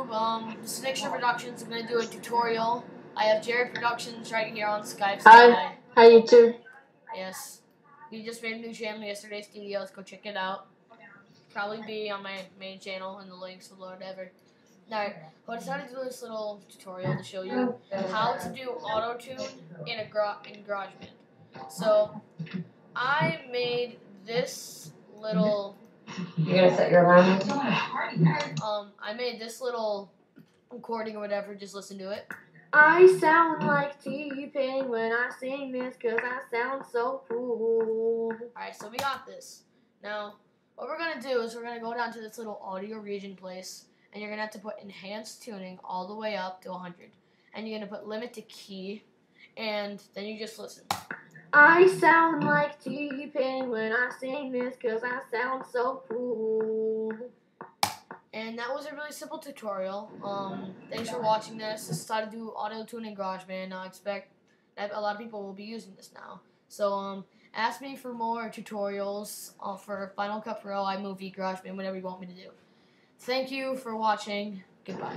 YouTube. Um, this is Nick Productions. I'm gonna do a tutorial. I have Jared Productions right here on Skype. Hi. Hi. Hi YouTube. Yes. We just made a new channel yesterday, Studios. Go check it out. Probably be on my main channel and the links will whatever. Alright, well, I decided to do this little tutorial to show you how to do auto tune in a gra- in GarageBand. So, I made this little You're gonna set your alarm. um I made this little recording or whatever. Just listen to it. I sound like T-Pain when I sing this cause I sound so cool. Alright, so we got this. Now, what we're gonna do is we're gonna go down to this little audio region place, and you're gonna have to put enhanced tuning all the way up to 100. And you're gonna put limit to key, and then you just listen. I sound like T-Pain when I sing this cause I sound so cool. That was a really simple tutorial. Um, thanks for watching this. This is how to do auto tune in GarageBand. I expect that a lot of people will be using this now. So um, ask me for more tutorials uh, for Final Cut Pro, iMovie, GarageBand, whatever you want me to do. Thank you for watching. Goodbye.